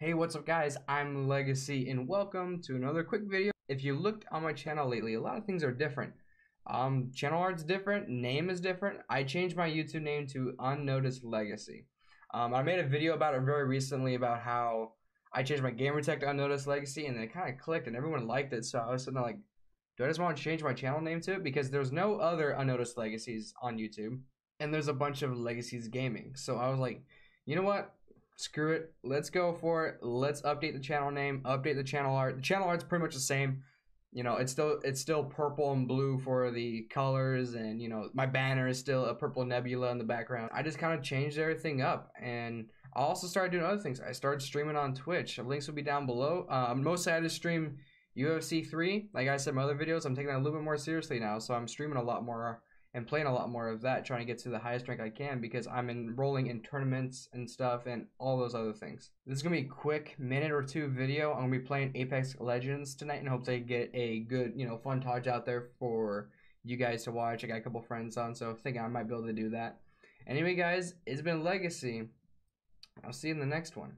Hey, what's up guys? I'm Legacy and welcome to another quick video. If you looked on my channel lately, a lot of things are different. Um, channel art's different, name is different. I changed my YouTube name to Unnoticed Legacy. Um, I made a video about it very recently about how I changed my gamer gamertag to Unnoticed Legacy and it kind of clicked and everyone liked it. So I was sitting like, do I just want to change my channel name to it? Because there's no other Unnoticed Legacies on YouTube and there's a bunch of Legacies Gaming. So I was like, you know what? Screw it. Let's go for it. Let's update the channel name, update the channel art. The channel art's pretty much the same. You know, it's still it's still purple and blue for the colors, and you know my banner is still a purple nebula in the background. I just kind of changed everything up, and I also started doing other things. I started streaming on Twitch. Links will be down below. Um, mostly I just stream UFC 3. Like I said my other videos, I'm taking that a little bit more seriously now, so I'm streaming a lot more and playing a lot more of that, trying to get to the highest rank I can because I'm enrolling in tournaments and stuff and all those other things. This is gonna be a quick minute or two video. I'm gonna be playing Apex Legends tonight and hope to get a good, you know, montage out there for you guys to watch. I got a couple friends on, so i thinking I might be able to do that. Anyway, guys, it's been Legacy. I'll see you in the next one.